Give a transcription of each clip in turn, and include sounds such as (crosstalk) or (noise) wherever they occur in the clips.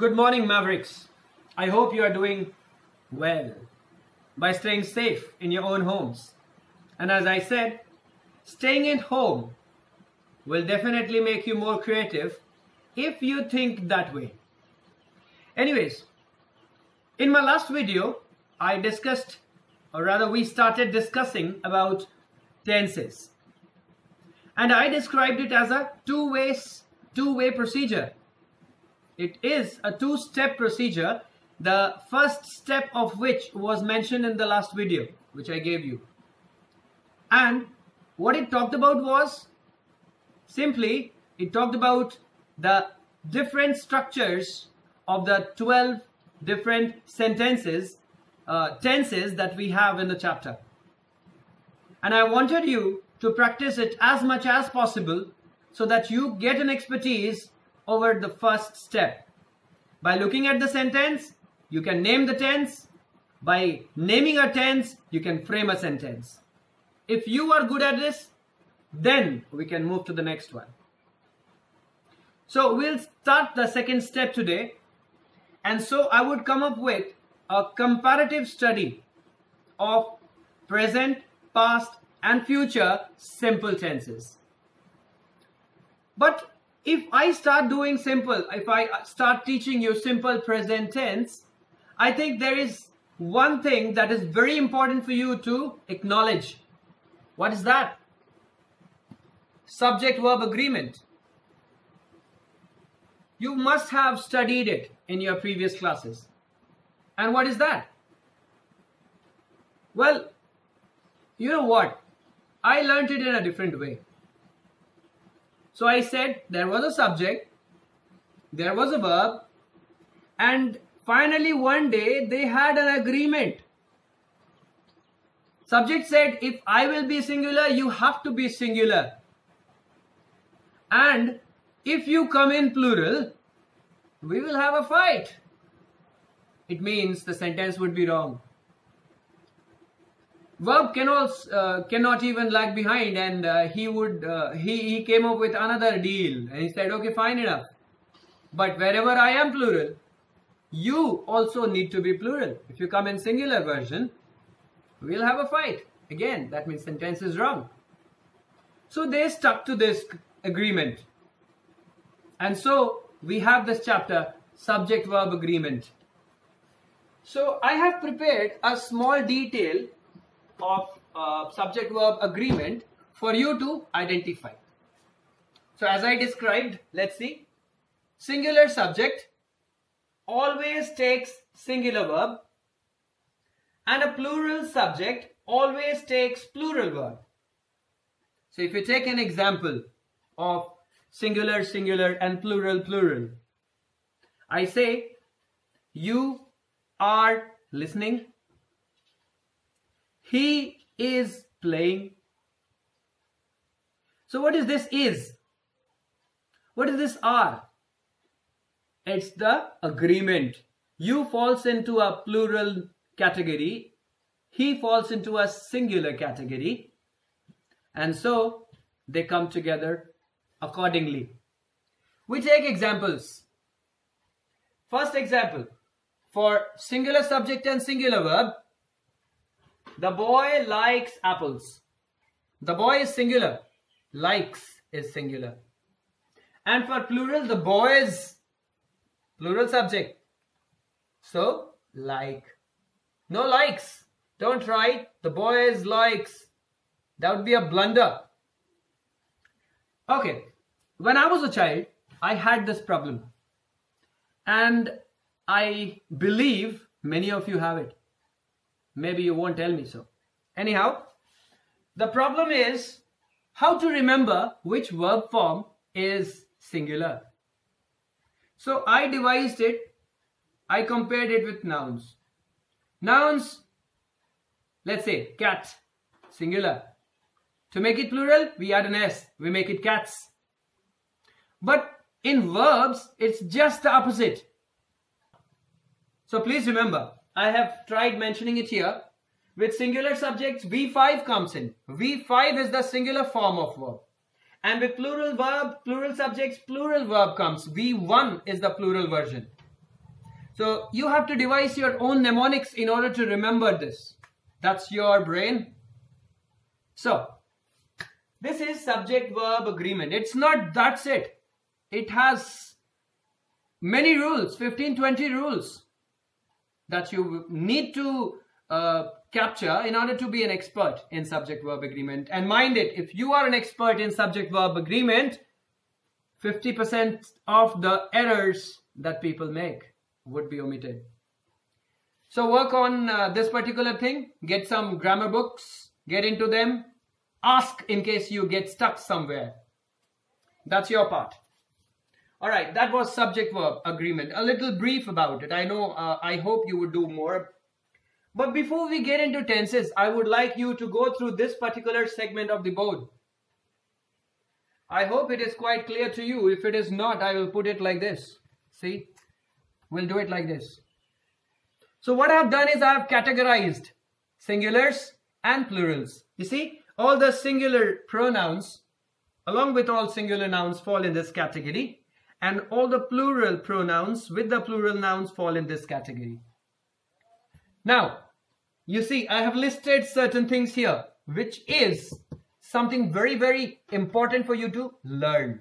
Good morning, Mavericks. I hope you are doing well by staying safe in your own homes. And as I said, staying at home will definitely make you more creative if you think that way. Anyways, in my last video, I discussed, or rather, we started discussing about tenses. And I described it as a two-way two-way procedure. It is a two-step procedure, the first step of which was mentioned in the last video, which I gave you. And what it talked about was simply, it talked about the different structures of the 12 different sentences, uh, tenses that we have in the chapter. And I wanted you to practice it as much as possible so that you get an expertise over the first step. By looking at the sentence, you can name the tense. By naming a tense, you can frame a sentence. If you are good at this, then we can move to the next one. So we'll start the second step today. And so I would come up with a comparative study of present, past, and future simple tenses. But if I start doing simple, if I uh, start teaching you simple present tense, I think there is one thing that is very important for you to acknowledge. What is that? Subject verb agreement. You must have studied it in your previous classes. And what is that? Well, you know what? I learned it in a different way. So I said there was a subject, there was a verb, and finally one day they had an agreement. Subject said, if I will be singular, you have to be singular. And if you come in plural, we will have a fight. It means the sentence would be wrong verb cannot uh, cannot even lag behind and uh, he would uh, he he came up with another deal. And he said okay fine enough. But wherever i am plural you also need to be plural. If you come in singular version we'll have a fight. Again that means sentence is wrong. So they stuck to this agreement. And so we have this chapter subject verb agreement. So i have prepared a small detail of uh, subject verb agreement for you to identify. So as I described, let's see. Singular subject always takes singular verb and a plural subject always takes plural verb. So if you take an example of singular, singular and plural, plural. I say, you are listening he is playing. So what is this is? What is this are? It's the agreement. You falls into a plural category. He falls into a singular category. And so they come together accordingly. We take examples. First example. For singular subject and singular verb, the boy likes apples. The boy is singular. Likes is singular. And for plural, the boys, plural subject. So, like. No likes. Don't write the boys likes. That would be a blunder. Okay. When I was a child, I had this problem. And I believe many of you have it. Maybe you won't tell me so. Anyhow, the problem is how to remember which verb form is singular. So I devised it. I compared it with nouns. Nouns, let's say cat, singular. To make it plural, we add an S. We make it cats. But in verbs, it's just the opposite. So please remember, I have tried mentioning it here. With singular subjects, V5 comes in. V5 is the singular form of verb. And with plural verb, plural subjects, plural verb comes. V1 is the plural version. So you have to devise your own mnemonics in order to remember this. That's your brain. So this is subject verb agreement. It's not that's it. It has many rules, 15, 20 rules that you need to uh, capture in order to be an expert in subject verb agreement. And mind it, if you are an expert in subject verb agreement, 50% of the errors that people make would be omitted. So work on uh, this particular thing, get some grammar books, get into them, ask in case you get stuck somewhere. That's your part. All right, that was subject verb agreement. A little brief about it. I know, uh, I hope you would do more. But before we get into tenses, I would like you to go through this particular segment of the board. I hope it is quite clear to you. If it is not, I will put it like this. See? We'll do it like this. So what I've done is I've categorized singulars and plurals. You see, all the singular pronouns along with all singular nouns fall in this category and all the plural pronouns with the plural nouns fall in this category. Now, you see, I have listed certain things here, which is something very, very important for you to learn.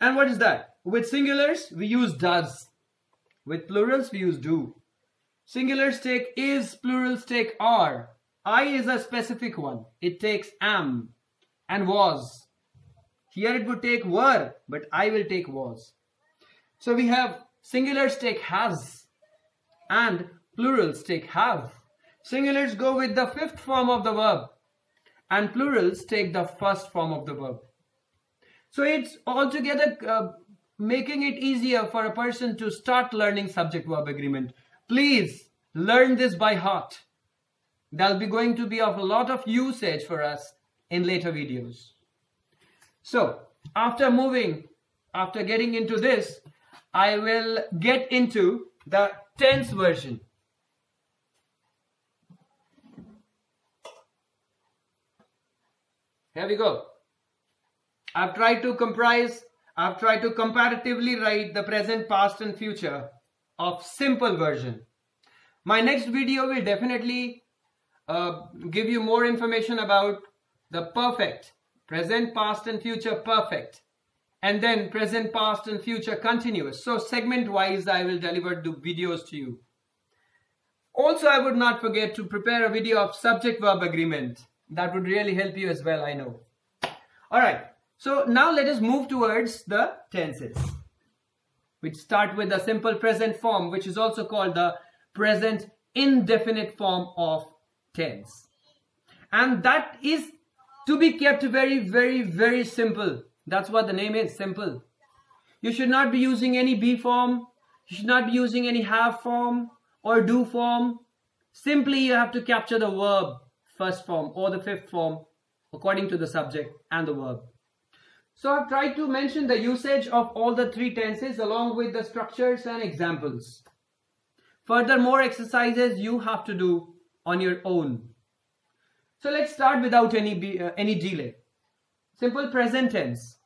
And what is that? With singulars, we use does. With plurals, we use do. Singulars take is, plurals take are. I is a specific one. It takes am and was. Here it would take were, but I will take was. So we have singulars take has and plurals take have. Singulars go with the fifth form of the verb and plurals take the first form of the verb. So it's altogether uh, making it easier for a person to start learning subject verb agreement. Please learn this by heart. That'll be going to be of a lot of usage for us in later videos. So after moving, after getting into this, I will get into the tense version. Here we go. I've tried to comprise, I've tried to comparatively write the present, past and future of simple version. My next video will definitely uh, give you more information about the perfect, present, past and future perfect and then present, past and future continuous. So segment wise I will deliver the videos to you. Also I would not forget to prepare a video of subject verb agreement that would really help you as well, I know. Alright, so now let us move towards the tenses. We start with the simple present form, which is also called the present indefinite form of tense. And that is to be kept very, very, very simple. That's what the name is, simple. You should not be using any be form. You should not be using any have form or do form. Simply you have to capture the verb first form or the fifth form according to the subject and the verb. So I've tried to mention the usage of all the three tenses along with the structures and examples. Further more exercises you have to do on your own. So let's start without any, uh, any delay. Simple present tense.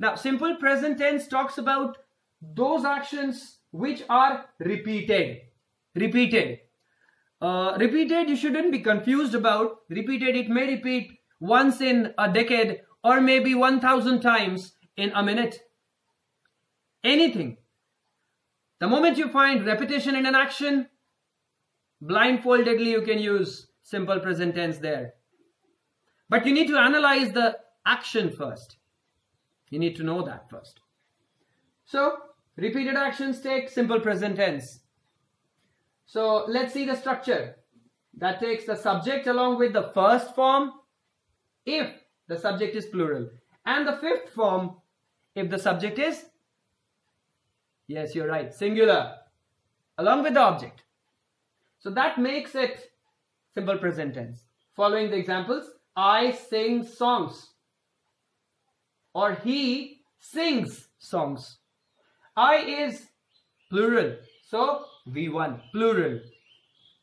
Now simple present tense talks about those actions which are repeated. Repeated. Uh, repeated, you shouldn't be confused about. Repeated, it may repeat once in a decade or maybe 1000 times in a minute. Anything. The moment you find repetition in an action, blindfoldedly you can use simple present tense there. But you need to analyze the action first. You need to know that first. So, repeated actions take simple present tense. So let's see the structure. That takes the subject along with the first form if the subject is plural. And the fifth form if the subject is, yes, you're right, singular, along with the object. So that makes it simple present tense. Following the examples, I sing songs or he sings songs. I is plural. So V1 plural.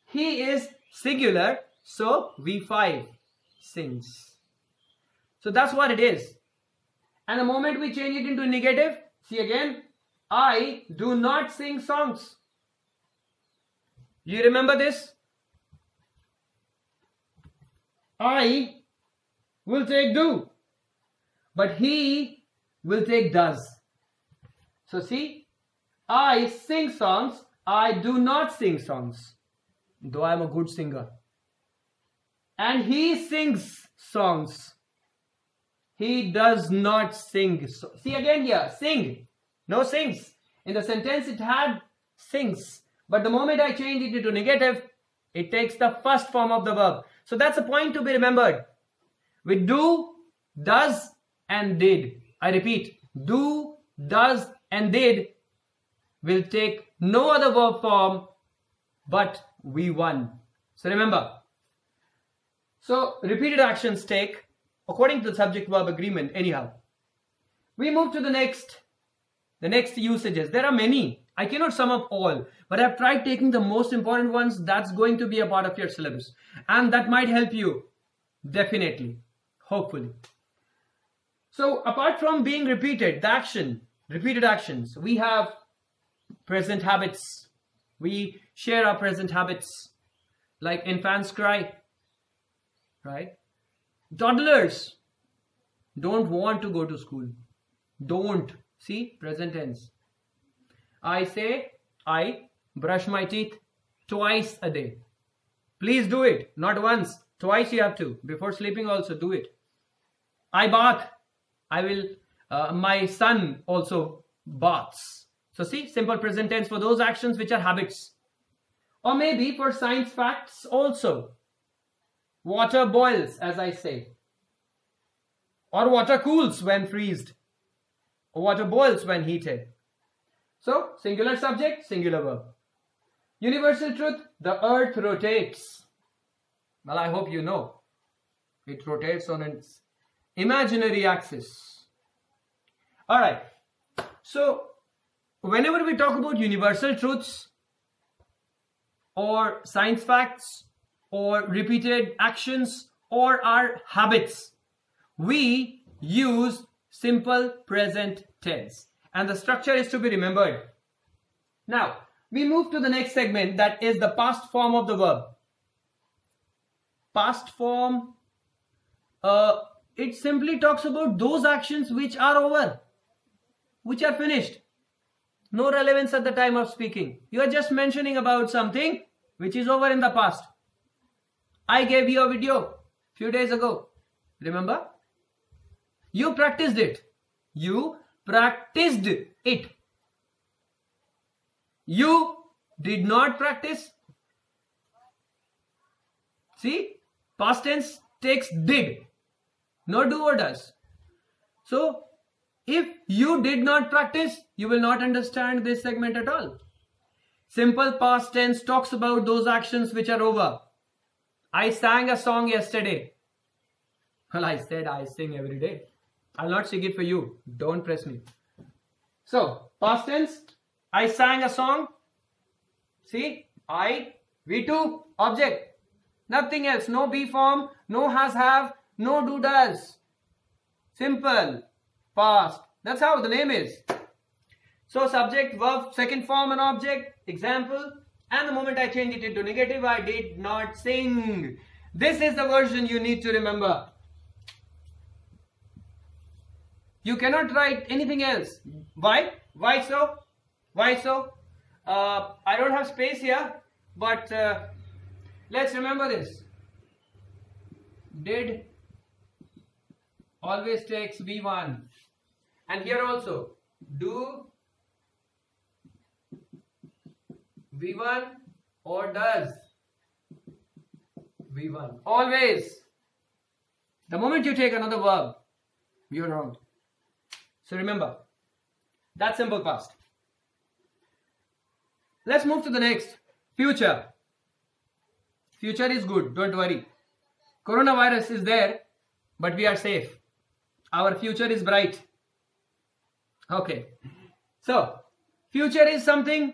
He is singular. So V5 sings. So that's what it is. And the moment we change it into negative, see again, I do not sing songs. You remember this? I will take do, but he will take does. So see, I sing songs, I do not sing songs, though I am a good singer. And he sings songs. He does not sing. So See again here, sing. No sings. In the sentence it had sings. But the moment I change it into negative, it takes the first form of the verb. So that's a point to be remembered. With do, does, and did. I repeat, do, does, and did will take no other verb form but V1. So remember. So repeated actions take according to the subject verb agreement anyhow. We move to the next the next usages. There are many. I cannot sum up all, but I've tried taking the most important ones that's going to be a part of your syllabus. And that might help you. Definitely. Hopefully. So apart from being repeated, the action, repeated actions, we have present habits. We share our present habits. Like infants cry. Right? Toddlers don't want to go to school. Don't. See, present tense. I say, I brush my teeth twice a day. Please do it. Not once. Twice you have to. Before sleeping also do it. I bath. I will, uh, my son also baths. So see, simple present tense for those actions which are habits. Or maybe for science facts also. Water boils, as I say. Or water cools when freezed water boils when heated. So, singular subject, singular verb. Universal truth, the earth rotates. Well, I hope you know. It rotates on its imaginary axis. Alright. So, whenever we talk about universal truths or science facts or repeated actions or our habits, we use simple present tense. And the structure is to be remembered. Now, we move to the next segment that is the past form of the verb. Past form, uh, it simply talks about those actions which are over, which are finished. No relevance at the time of speaking. You are just mentioning about something which is over in the past. I gave you a video few days ago. Remember? You practiced it. You practiced it. You did not practice. See, past tense takes did, not do or does. So, if you did not practice, you will not understand this segment at all. Simple past tense talks about those actions which are over. I sang a song yesterday. Well, I said I sing every day. I'll not sing it for you. Don't press me. So, past tense. I sang a song. See? I, V2, object. Nothing else. No be form, no has have, no do does. Simple. Past. That's how the name is. So, subject, verb, second form and object. Example. And the moment I change it into negative, I did not sing. This is the version you need to remember. You cannot write anything else. Why? Why so? Why so? Uh, I don't have space here, but uh, let's remember this. Did always takes V1. And here also, do V1 or does V1. Always. The moment you take another verb, you're wrong. So remember, that's simple past. Let's move to the next. Future. Future is good, don't worry. Coronavirus is there, but we are safe. Our future is bright. Okay. So, future is something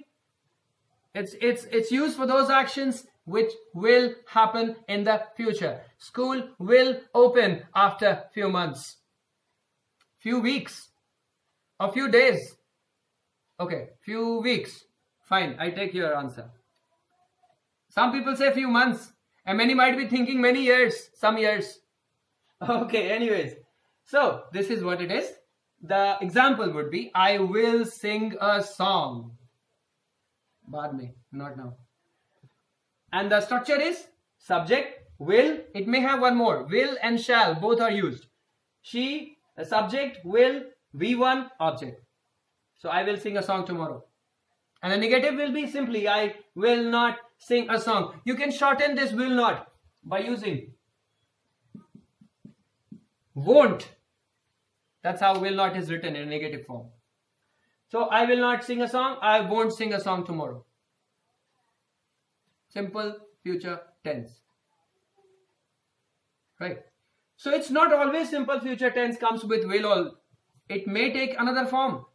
it's it's it's used for those actions which will happen in the future. School will open after few months, few weeks, a few days, Okay, few weeks. Fine, I take your answer. Some people say few months, and many might be thinking many years, some years. (laughs) Okay, anyways. So, this is what it is. The example would be I will sing a song. Baad mein, not now. And the structure is subject, will, it may have one more. Will and shall, both are used. She, subject, will, V1, object. So I will sing a song tomorrow. And the negative will be simply, I will not sing a song. You can shorten this will not by using won't. That's how will not is written in a negative form. So I will not sing a song. I won't sing a song tomorrow. Simple future tense. Right. So it's not always simple future tense comes with will all. It may take another form.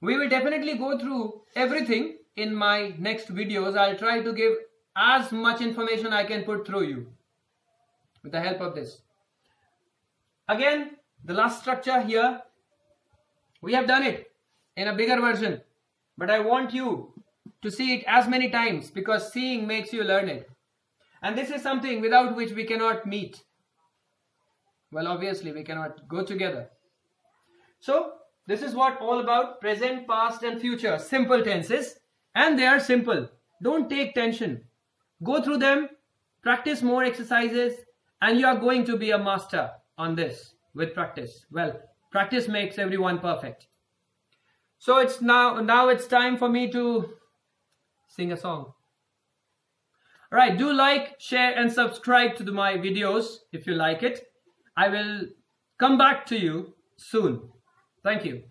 We will definitely go through everything in my next videos. I'll try to give as much information I can put through you with the help of this. Again, the last structure here, we have done it in a bigger version. But I want you to see it as many times because seeing makes you learn it. And this is something without which we cannot meet. Well, obviously, we cannot go together. So, this is what all about present, past and future. Simple tenses. And they are simple. Don't take tension. Go through them, practice more exercises, and you are going to be a master on this with practice. Well, practice makes everyone perfect. So it's now now it's time for me to sing a song. Alright, do like, share and subscribe to my videos if you like it. I will come back to you soon. Thank you.